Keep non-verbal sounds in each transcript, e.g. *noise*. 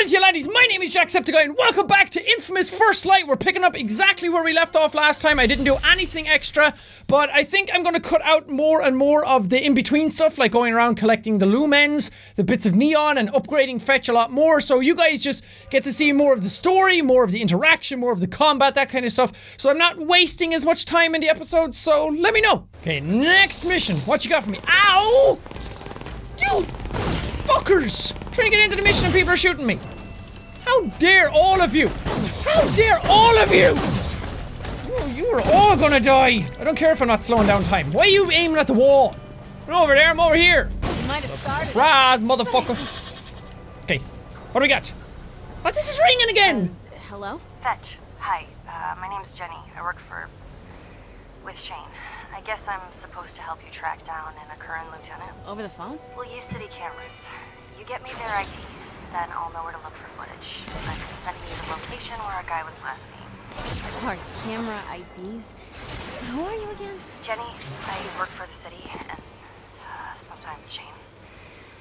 morning to you laddies, my name is Jacksepticeye and welcome back to Infamous First Light. We're picking up exactly where we left off last time. I didn't do anything extra, but I think I'm going to cut out more and more of the in-between stuff, like going around collecting the lumens, the bits of neon, and upgrading Fetch a lot more, so you guys just get to see more of the story, more of the interaction, more of the combat, that kind of stuff, so I'm not wasting as much time in the episode, so let me know. Okay, next mission. What you got for me? Ow! You fuckers! Trying to get into the mission and people are shooting me. How dare all of you! How dare all of you! Oh, you are all gonna die. I don't care if I'm not slowing down time. Why are you aiming at the wall? I'm over there, I'm over here. You might have started. Raz, motherfucker. Okay, what do we got? Oh, this is ringing again! Hello? Fetch. Hi, uh, my name's Jenny. I work for. With Shane. I guess I'm supposed to help you track down an Akuran lieutenant. Over the phone? We'll use city cameras. You get me their IDs, then I'll know where to look for footage. I can send you the location where our guy was last seen. Our camera IDs? Who are you again? Jenny, I work for the city, and uh, sometimes Shane.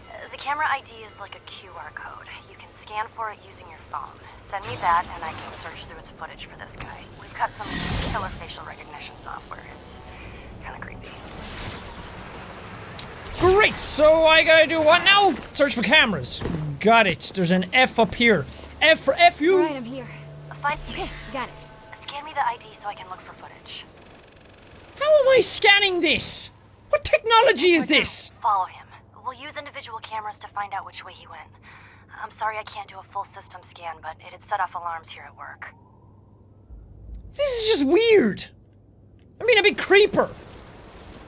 Uh, the camera ID is like a QR code. You can scan for it using your phone. Send me that, and I can search through its footage for this guy. We've got some killer facial recognition software. It's kind of creepy. Great, so I gotta do what now? Search for cameras. Got it. There's an F up here. F for F you. Alright, I'm here. Find, Okay, got it. scan me the ID so I can look for footage. How am I scanning this? What technology is this? Follow him. We'll use individual cameras to find out which way he went. I'm sorry I can't do a full system scan, but it had set off alarms here at work. This is just weird. I mean, a big creeper.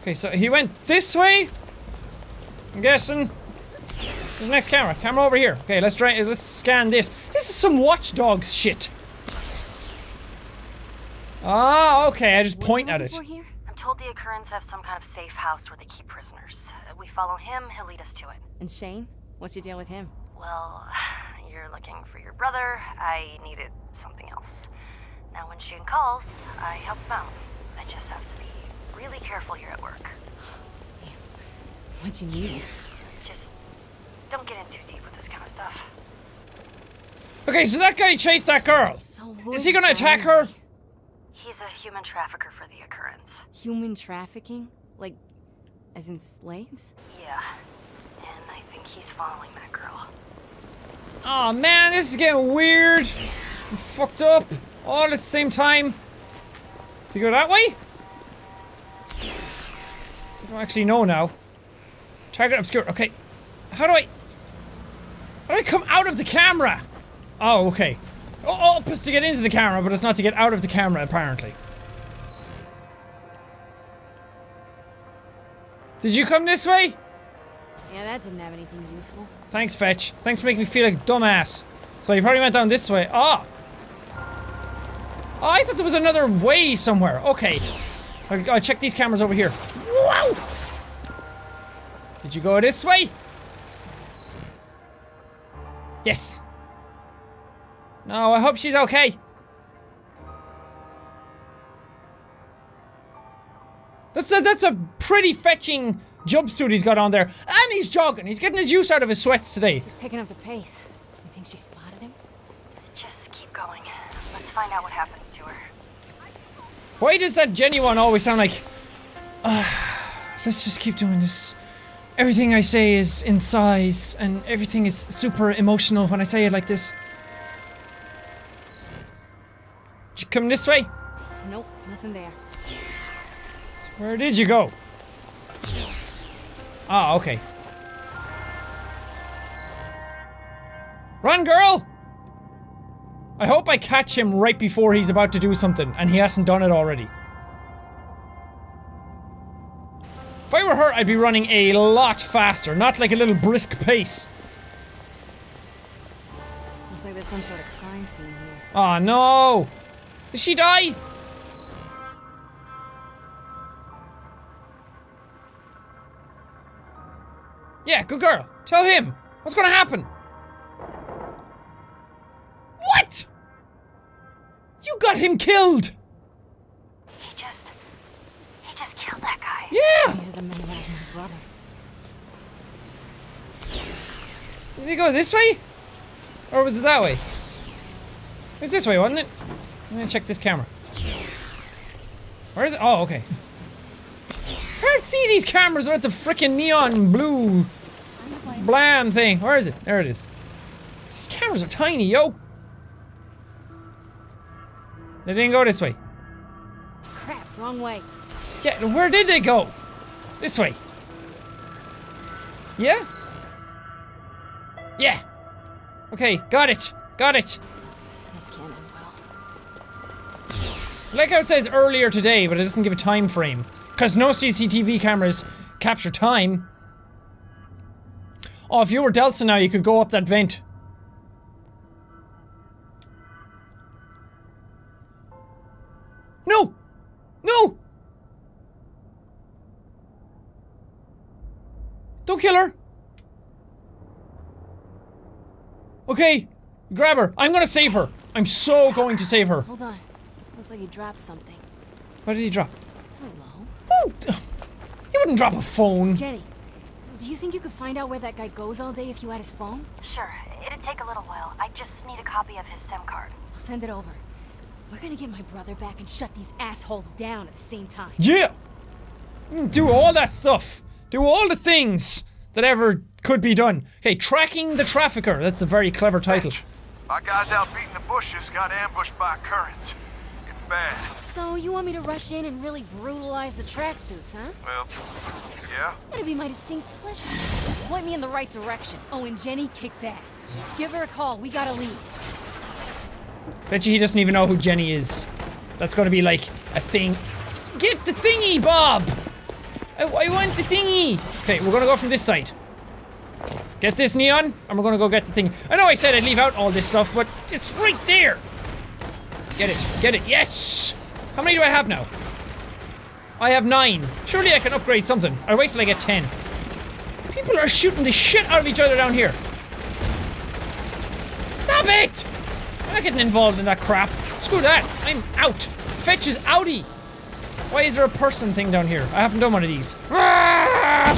Okay, so he went this way. I'm guessing. There's the next camera. Camera over here. Okay, let's try. Let's scan this. This is some Watch Dogs shit. Ah, okay. I just point at it. For here? I'm told the Akurans have some kind of safe house where they keep prisoners. Uh, We follow him, he'll lead us to it. And Shane? What's your deal with him? Well, *sighs* you're looking for your brother. I needed something else. Now, when Shane calls, I help him out. I just have to be really careful here at work. What do you need? Just don't get in too deep with this kind of stuff. Okay, so that guy chased that girl. So who Is he gonna this attack her? He's a human trafficker for the Akurans. Human trafficking? Like, as in slaves? Yeah, and I think he's following that girl. Oh man, this is getting weird. I'm fucked up. All at the same time. To go that way? I don't actually know now. Target obscured. Okay. How do I... How do I come out of the camera? Oh, okay. Oh, oh up is to get into the camera, but it's not to get out of the camera, apparently. Did you come this way? Yeah, that didn't have anything useful. Thanks, Fetch. Thanks for making me feel like a dumbass. So you probably went down this way. Ah! Oh, I thought there was another way somewhere. Okay. I'll, I'll check these cameras over here. Wow! Did you go this way? Yes. No, I hope she's okay. That's a, that's a pretty fetching jumpsuit he's got on there. And he's jogging. He's getting his use out of his sweats today. She's picking up the pace. You think she spotted him? Just keep going. Let's find out what happens to her. Why does that genuine always sound like... "Ah, let's just keep doing this. Everything I say is in size, and everything is super emotional when I say it like this. Did you come this way? Nope, nothing there. Where did you go? Ah, okay. Run, girl! I hope I catch him right before he's about to do something, and he hasn't done it already. If I were her, I'd be running a lot faster, not like a little brisk pace. Looks like there's some sort of crime scene here. Oh no! Did she die? Yeah, good girl. Tell him. What's gonna happen? What? You got him killed! He just. He just killed that guy. Yeah! These are the men that have my brother. Did he go this way? Or was it that way? It was this way, wasn't it? I'm gonna check this camera. Where is it? Oh, okay. It's hard to see these cameras without the freaking neon blue bland thing. Where is it? There it is. These cameras are tiny, yo. They didn't go this way. Crap, wrong way. Yeah, where did they go? This way. Yeah? Yeah. Okay, got it. Got it. This end well. I like how it says earlier today, but it doesn't give a time frame. Because no CCTV cameras capture time. Oh, if you were Delsin now, you could go up that vent. No! No! Don't kill her! Okay, grab her. I'm gonna save her. I'm so going to save her. Hold on. Looks like you dropped something. What did he drop? Hello? D- He wouldn't drop a phone. Jenny, do you think you could find out where that guy goes all day if you had his phone? Sure, it'd take a little while. I just need a copy of his SIM card. I'll send it over. We're gonna get my brother back and shut these assholes down at the same time. Yeah. Mm, Do all that stuff. Do all the things that ever could be done. Okay, tracking the trafficker. That's a very clever title. My guys out beating the bushes got ambushed by currents. It's bad. So you want me to rush in and really brutalize the tracksuits, huh? Well, yeah. It'd be my distinct pleasure. Just point me in the right direction. Oh, and Jenny kicks ass. Give her a call. We gotta leave. Bet you he doesn't even know who Jenny is. That's gonna be like a thing. Get the thingy, Bob! I, I want the thingy! Okay, we're gonna go from this side. Get this neon, and we're gonna go get the thing. I know I said I'd leave out all this stuff, but it's right there! Get it, get it, yes! How many do I have now? I have nine. Surely I can upgrade something. I'll wait till I get ten. People are shooting the shit out of each other down here. Stop it! I'm not getting involved in that crap. Screw that. I'm out. Fetch is outie. Why is there a person thing down here? I haven't done one of these. Ah!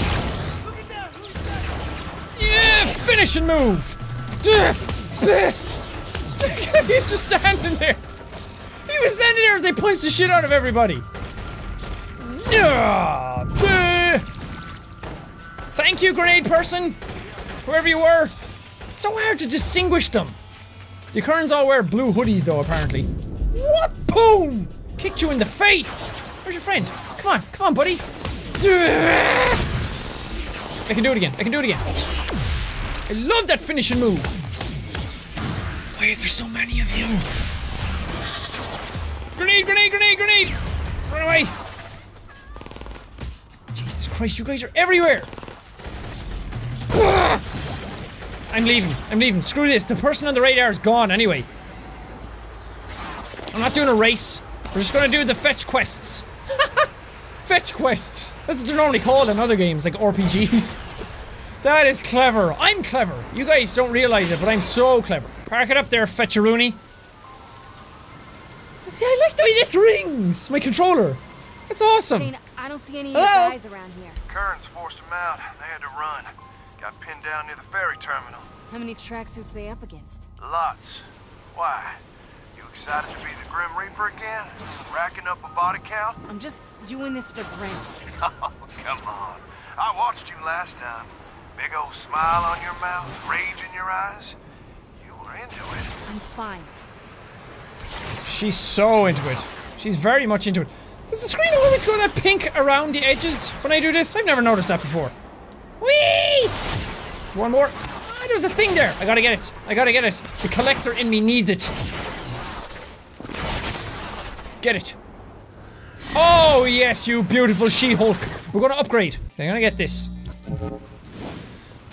Yeah, finishing move. *laughs* He's just standing there. Was standing there as they punched the shit out of everybody. Yeah. Thank you, grenade person. Whoever you were. It's so hard to distinguish them. The Kerns all wear blue hoodies though, apparently. What? Boom! Kicked you in the face! Where's your friend? Come on, come on, buddy. I can do it again. I can do it again. I love that finishing move. Why is there so many of you? Grenade, grenade, grenade, grenade! Run away! Jesus Christ, you guys are everywhere! *sighs* I'm leaving. I'm leaving. Screw this. The person on the radar is gone anyway. I'm not doing a race. We're just gonna do the fetch quests. *laughs* fetch quests. That's what they're normally called in other games, like RPGs. *laughs* that is clever. I'm clever. You guys don't realize it, but I'm so clever. Park it up there, Fetcheroony. See, I like the way this rings. My controller. That's awesome. Shane, I don't see any of Hello? guys around here. Akurans forced them out. They had to run. Got pinned down near the ferry terminal. How many tracksuits they up against? Lots. Why? You excited to be the Grim Reaper again? Racking up a body count? I'm just doing this for Brent. *laughs* Oh, come on. I watched you last time. Big old smile on your mouth, rage in your eyes. You were into it. I'm fine. She's so into it. She's very much into it. Does the screen always go that pink around the edges when I do this? I've never noticed that before. Whee! One more. Ah, there was a thing there. I gotta get it. I gotta get it. The collector in me needs it. Get it. Oh, yes, you beautiful She-Hulk. We're gonna upgrade. I'm gonna get this.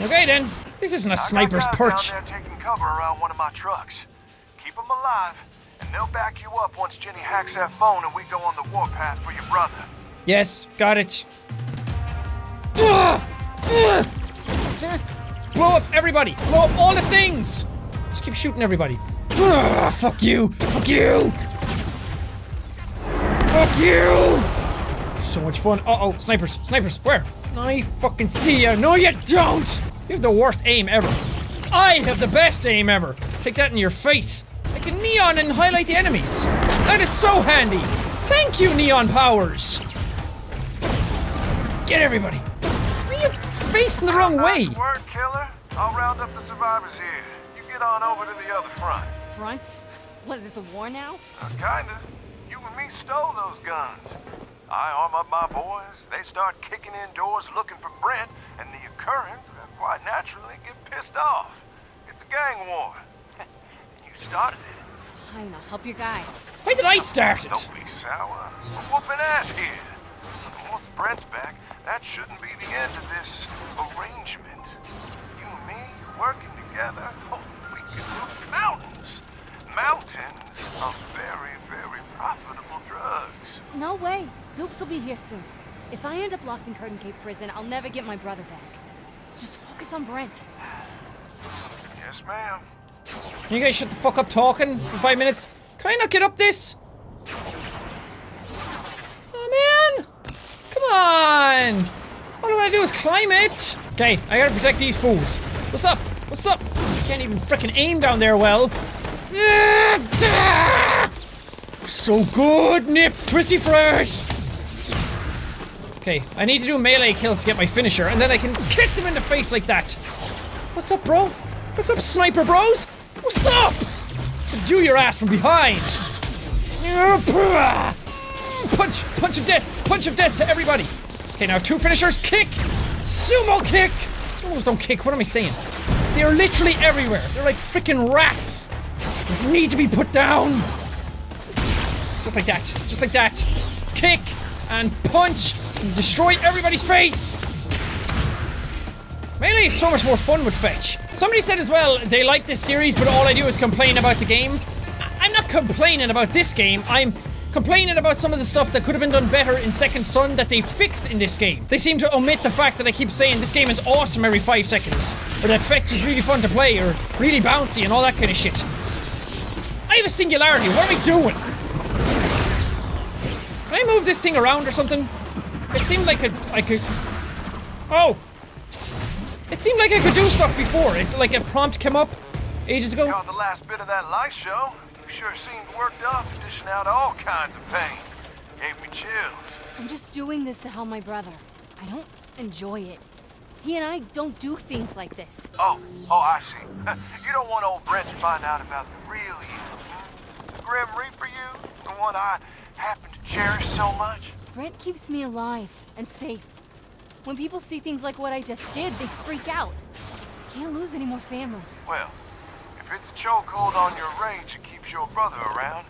Okay, then. This isn't a sniper's perch. Down there taking cover around one of my trucks. Keep them alive, they'll back you up once Jenny hacks that phone and we go on the warpath for your brother. Yes, got it. Blow up everybody! Blow up all the things! Just keep shooting everybody. Ugh, fuck you! Fuck you! Fuck you! So much fun. Uh oh, snipers, snipers, where? I fucking see you. No, you don't! You have the worst aim ever. I have the best aim ever. Take that in your face. I can neon and highlight the enemies. That is so handy. Thank you, neon powers. Get everybody. Why are you facing the wrong way? Nice Word, killer. I'll round up the survivors here. You get on over to the other front. Front? Was this a war now? Uh, kinda. You and me stole those guns. I arm up my boys. They start kicking in doors looking for Brent, and the Akurans uh, quite naturally get pissed off. It's a gang war. *laughs* you started it. Fine, I'll help your guys. Why did I start it? Don't be sour. We're whooping ass here. Once Brent's back, that shouldn't be the end of this arrangement. You and me working together, oh, we can move mountains. Mountains of very, very profitable drugs. No way. Dupes will be here soon. If I end up locked in Curdun Cay prison, I'll never get my brother back. Just focus on Brent. Yes, ma'am. Can you guys shut the fuck up talking for five minutes? Can I not get up this? Oh man! Come on! All I wanna do is climb it! Okay, I gotta protect these fools. What's up? What's up? Can't even frickin' aim down there well. So good, Nips! Twisty Fresh! Okay, I need to do melee kills to get my finisher, and then I can kick them in the face like that. What's up, bro? What's up, sniper bros? What's up? Subdue your ass from behind. Punch, punch of death, punch of death to everybody. Okay, now two finishers. Kick, sumo kick. Sumos don't kick. What am I saying? They are literally everywhere. They're like freaking rats. They need to be put down. Just like that. Just like that. Kick and punch and destroy everybody's face. Melee is so much more fun with Fetch. Somebody said as well they like this series, but all I do is complain about the game. I- I'm not complaining about this game. I'm complaining about some of the stuff that could have been done better in Second Son that they fixed in this game. They seem to omit the fact that I keep saying this game is awesome every five seconds, or that Fetch is really fun to play, or really bouncy, and all that kind of shit. I have a singularity. What am I doing? Can I move this thing around or something? It seemed like a, I could. Oh, it seemed like I could do stuff before. It, like a prompt came up ages ago. Caught the last bit of that light show. You sure seemed worked up, dishing out all kinds of pain. Gave me chills. I'm just doing this to help my brother. I don't enjoy it. He and I don't do things like this. Oh, oh, I see. *laughs* you don't want old Brent to find out about the real you. hmm? The Grim Reaper you? The one I happen to cherish so much? Brent keeps me alive and safe. When people see things like what I just did, they freak out. Can't lose any more family. Well, if it's a chokehold on your rage that keeps your brother around,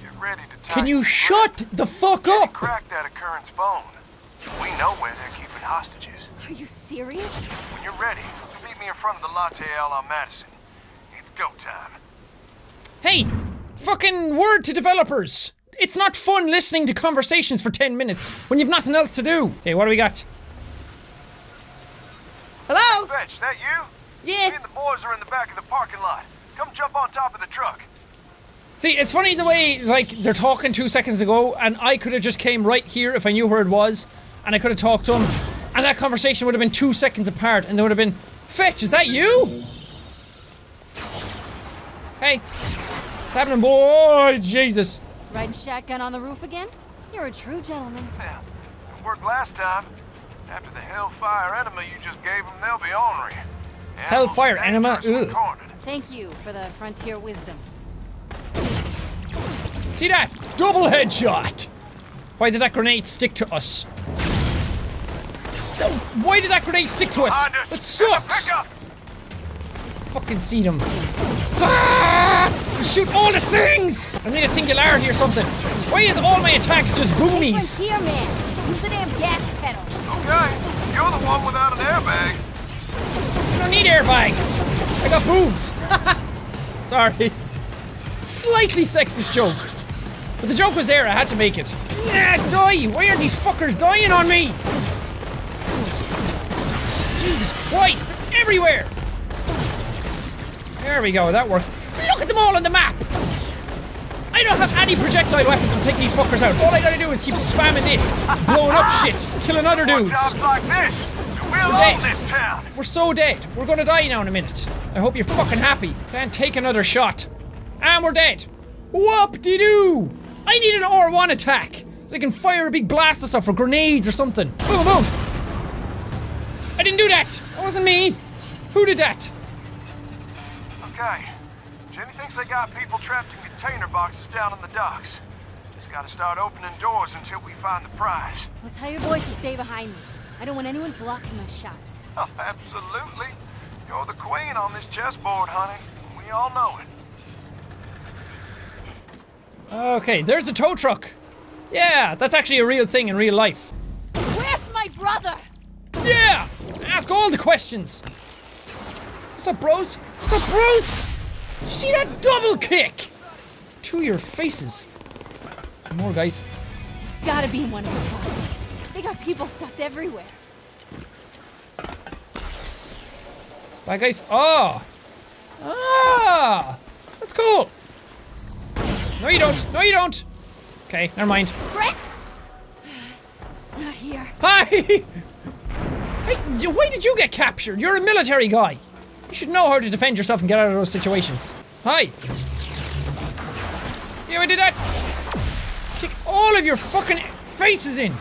get ready to Can you shut grip. the fuck Jenny up? Crack that Akurans phone. We know where they're keeping hostages. Are you serious? When you're ready, meet me in front of the Latte L on Madison. It's go time. Hey, fucking word to developers. It's not fun listening to conversations for 10 minutes when you've nothing else to do. Okay, what do we got? Hello? Fetch, that you? Yeah. Me and the boys are in the back of the parking lot. Come jump on top of the truck. See, it's funny the way, like, they're talking two seconds ago, and I could have just came right here if I knew where it was, and I could have talked to him, and that conversation would have been two seconds apart, and there would have been, Fetch, is that you? Hey. What's happening, boy? Jesus. Riding shotgun on the roof again? You're a true gentleman. Yeah, it worked last time. After the hellfire enema you just gave them, they'll be ornery. The Hellfire animals are enema? dangerous when Ugh. cornered. Thank you for the frontier wisdom. See that? Double headshot! Why did that grenade stick to us? No, Why did that grenade stick to us? Behind us. That a sucks! pickup. Fucking see them. Ah! Shoot all the things! I need a singularity or something. Why is all my attacks just boomies? You're the one without an airbag. I don't need airbags. I got boobs. *laughs* Sorry. Slightly sexist joke. But the joke was there, I had to make it. Nah, die! Why are these fuckers dying on me? Jesus Christ, they're everywhere! There we go, that works. Look at them all on the map! I don't have any projectile weapons to take these fuckers out. All I gotta do is keep spamming this, blowing up shit, killing other dudes. like we We'll We're dead. this town. We're so dead. We're gonna die now in a minute. I hope you're fucking happy. Can't take another shot. And we're dead. Whoop de doo! I need an R1 attack. So I can fire a big blast of stuff or grenades or something. Boom, boom. I didn't do that. That wasn't me. Who did that? Okay. Jenny thinks they got people trapped in container boxes down in the docks. Just gotta start opening doors until we find the prize. Well, tell your boys to stay behind me. I don't want anyone blocking my shots. Oh, *laughs* absolutely. You're the queen on this chessboard, honey. We all know it. Okay, there's the tow truck. Yeah, that's actually a real thing in real life. Where's my brother? Yeah! Ask all the questions. What's up, bros? What's up, bros? You see that double kick? To your faces. More guys. He's gotta be in one of those boxes. They got people stuffed everywhere. Bad guys. Oh! Ah! That's cool. No, you don't. No, you don't. Okay, never mind. Brent! *sighs* Not here. Hi! *laughs* Hey, why did you get captured? You're a military guy. You should know how to defend yourself and get out of those situations. Hi. See how I did that? Kick all of your fucking faces in.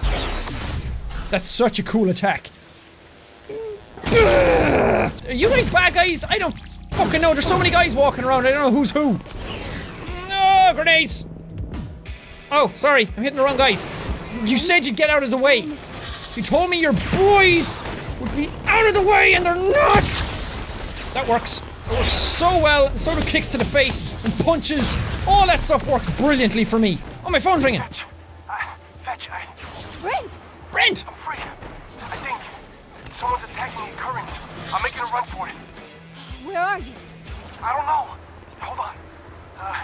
That's such a cool attack. Are you guys bad guys? I don't fucking know. There's so many guys walking around. I don't know who's who. No grenades. Oh, sorry. I'm hitting the wrong guys. You said you'd get out of the way. You told me your boys would be out of the way, and they're not! That works. It works so well. sort of kicks to the face and punches. All that stuff works brilliantly for me. Oh, my phone's ringing. Fetch. Uh, fetch. I, Brent! Brent! I'm free. I think someone's attacking the Akurans. I'm making a run for it. Where are you? I don't know. Hold on. Uh,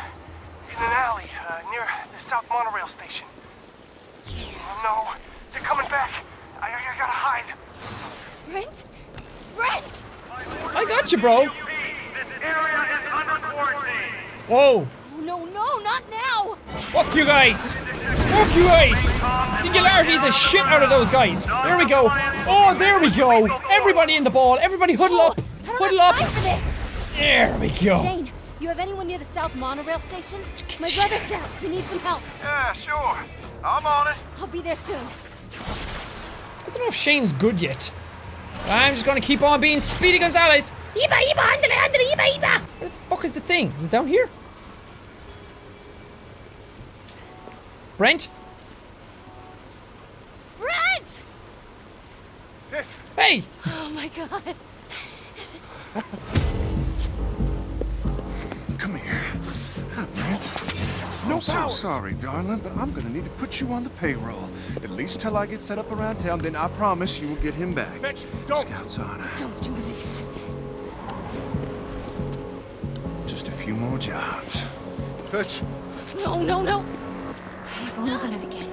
in an alley uh, near the South Monorail station. Oh no, they're coming back. I, I, I gotta hide. Brent? Brent! I got you, bro. This area is under quarantine. Whoa. Oh no, no, not now! Fuck you guys. Fuck you guys. Singularity the shit out of those guys. There we go. Oh, there we go. Everybody in the ball. Everybody huddle oh, up. I don't Huddle have up. time for this! There we go. Shane, you have anyone near the South Monorail station? My brother's out. He needs some help. Yeah, sure. I'm on it. I'll be there soon. I don't know if Shane's good yet. I'm just gonna keep on being Speedy Gonzalez. Iba, Iba, Andre, Andre, Iba, Iba. Where the fuck is the thing? Is it down here? Brent? Brent! This Hey! Oh my god. Come here. Ah, Brent. No I'm so sorry, darling, but I'm gonna need to put you on the payroll. At least till I get set up around town, then I promise you will get him back. Fetch, don't. Scout's honor. Don't do this. Few more jobs. Fetch. No, no, no. I was losing it again.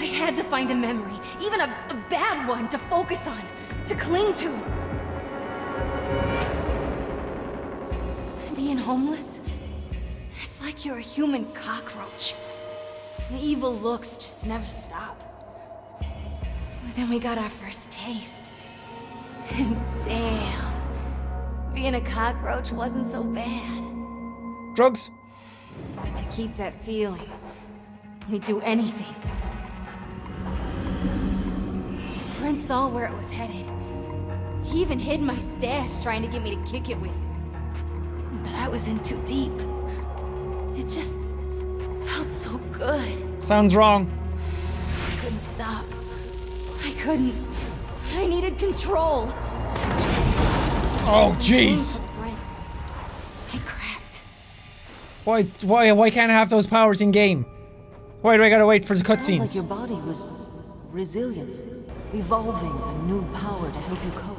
I had to find a memory, even a, a bad one, to focus on, to cling to. Being homeless? It's like you're a human cockroach. The evil looks just never stop. But then we got our first taste. And *laughs* damn, being a cockroach wasn't so bad. Drugs? But to keep that feeling, we'd do anything. Prince saw where it was headed. He even hid my stash trying to get me to kick it with him. But I was in too deep. It just felt so good. Sounds wrong. I couldn't stop. I couldn't. I needed control. Oh, jeez. Shameful Brent. I cracked. Why, why, why can't I have those powers in game? Why do I gotta wait for the Sounds like your body was resilient, evolving a new power to help you cope.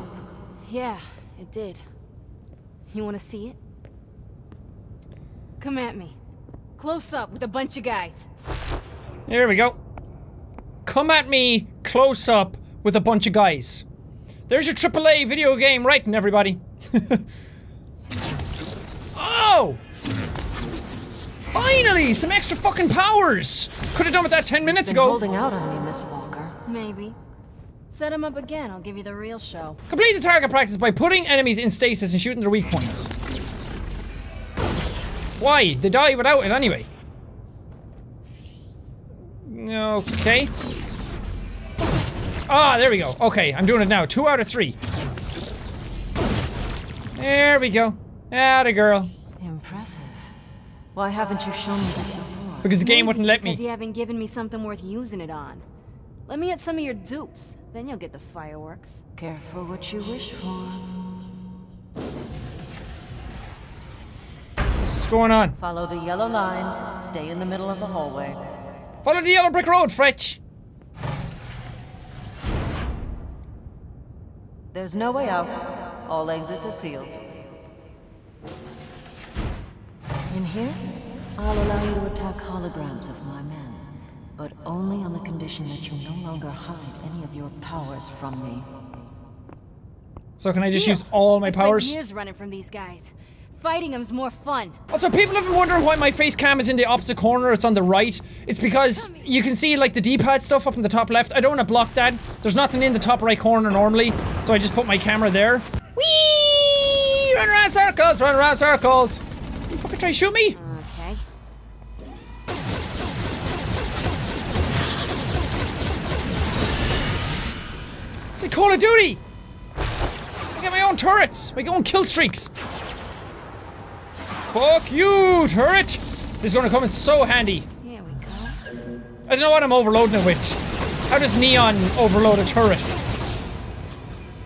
Yeah, it did. You want to see it? Come at me. Close up with a bunch of guys. Here we go. Come at me close up with a bunch of guys. There's your AAA video game writing, everybody. *laughs* oh! Finally, some extra fucking powers. Could have done with that ten minutes Been ago. holding out on me, Miss Walker. Maybe. set him up again, I'll give you the real show. Complete the target practice by putting enemies in stasis and shooting their weak points. Why? They die without it anyway. Okay. Ah, there we go. Okay, I'm doing it now. Two out of three. There we go. Atta girl. Impressive. Why haven't you shown me this before? Because the game wouldn't let me. Because you haven't given me something worth using it on. Let me at some of your dupes, then you'll get the fireworks. Careful what you wish for. What's going on? Follow the yellow lines, stay in the middle of the hallway. Follow the yellow brick road, Fretch. There's no way out. All exits are sealed. In here, I'll allow you to attack holograms of my men, but only on the condition that you no longer hide any of your powers from me. So can I just Deal. use all my I spent powers? years running from these guys. Fighting them's more fun. Also, people have been wondering why my face cam is in the opposite corner, it's on the right. It's because you can see like the D-pad stuff up in the top left. I don't want to block that. There's nothing in the top right corner normally, so I just put my camera there. Whee! Run around circles, run around circles. You fucking try to shoot me? Okay. It's like Call of Duty. I get my own turrets, my own kill streaks. Fuck you, turret. This is gonna come in so handy. Here we go. I don't know what I'm overloading it with. How does Neon overload a turret?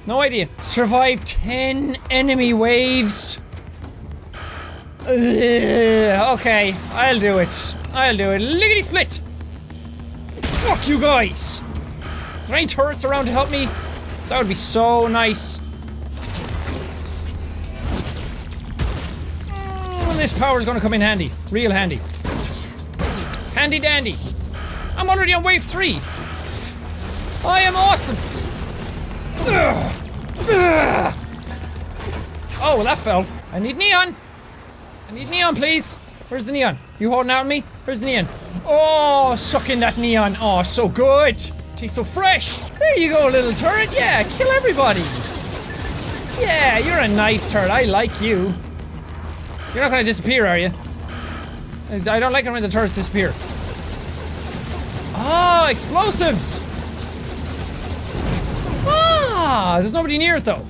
No idea. Survive 10 enemy waves. Okay, I'll do it. I'll do it. Lickety split! Fuck you guys! Are there any turrets around to help me? That would be so nice. Mm, this power is gonna come in handy. Real handy. Handy dandy. I'm already on wave three. I am awesome. Ugh. Ugh. Oh, well, that fell. I need neon. I need neon, please. Where's the neon? You holding out on me? Where's the neon? Oh, sucking that neon. Oh, so good. Tastes so fresh. There you go, little turret. Yeah, kill everybody. Yeah, you're a nice turret. I like you. You're not gonna disappear, are you? I don't like it when the turrets disappear. Ah, explosives! Ah, there's nobody near it though.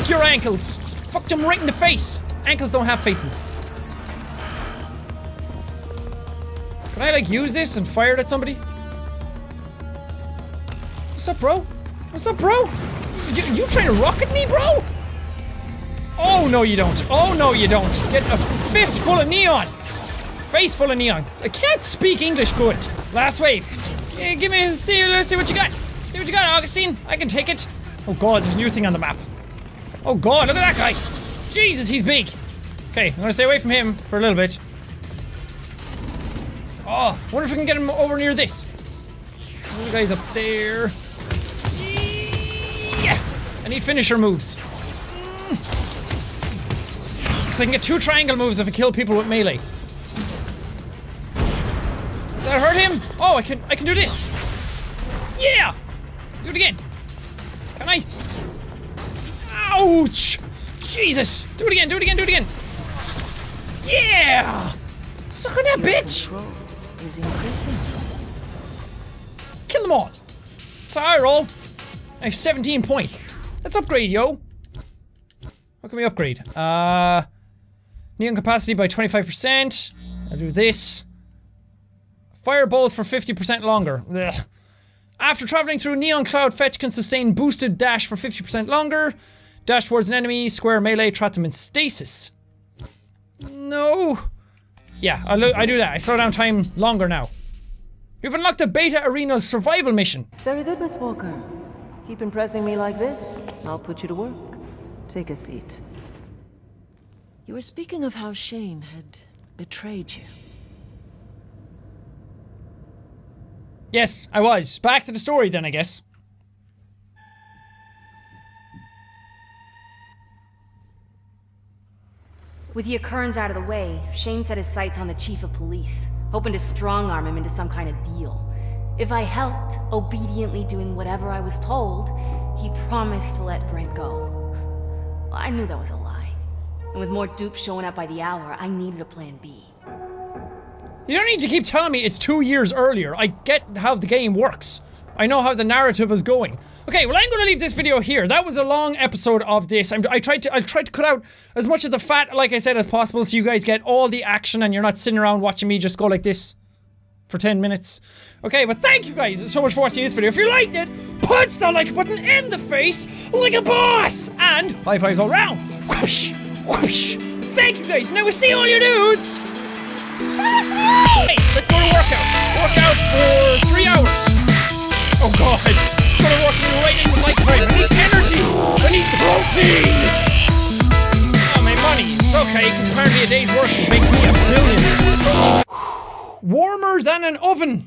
Fuck your ankles! Fuck them right in the face! Ankles don't have faces. Can I like use this and fire it at somebody? What's up, bro? What's up, bro? You, you trying to rocket me, bro? Oh, no, you don't. Oh, no, you don't. Get a fist full of neon. Face full of neon. I can't speak English good. Last wave. Yeah, give me, see, see what you got. See what you got, Augustine. I can take it. Oh, God, there's a new thing on the map. Oh, God, look at that guy. Jesus, he's big. Okay, I'm gonna stay away from him for a little bit. Oh, wonder if we can get him over near this. The guy's up there. Yeah. I need finisher moves. Mm. Because I can get two triangle moves if I kill people with melee. Did that hurt him? Oh, I can I can do this. Yeah! Do it again. Ouch! Jesus! Do it again, do it again, do it again! Yeah! Suck on that bitch! Kill them all! How I have 17 points. Let's upgrade, yo. What can we upgrade? Uh, neon capacity by 25%. I'll do this. Fire bolts for 50% longer. Ugh. After traveling through neon cloud, fetch can sustain boosted dash for 50% longer. Dash towards an enemy, square melee, trap them in stasis. No. Yeah, I, I do that. I slow down time longer now. You've unlocked the Beta Arena survival mission. Very good, Miss Walker. Keep impressing me like this. I'll put you to work. Take a seat. You were speaking of how Shane had betrayed you. Yes, I was. Back to the story then, I guess. With the occurrence out of the way, Shane set his sights on the chief of police. hoping to strong arm him into some kind of deal. If I helped, obediently doing whatever I was told, he promised to let Brent go. Well, I knew that was a lie. And with more dupes showing up by the hour, I needed a plan B. You don't need to keep telling me it's two years earlier. I get how the game works. I know how the narrative is going. Okay, well, I'm to leave this video here. That was a long episode of this. I'm, I tried to I tried to cut out as much of the fat, like I said, as possible, so you guys get all the action and you're not sitting around watching me just go like this for 10 minutes. Okay, but thank you guys so much for watching this video. If you liked it, punch the like button in the face like a boss! And high fives all around. Whoosh, whoosh. Thank you guys. Now we see all your dudes. Hey, let's go to workout. Workout for three hours. Oh god. It's gonna work me right into night time. I need energy. I need protein. Oh, my money. Okay, because apparently a day's work will make me a billion. Warmer than an oven.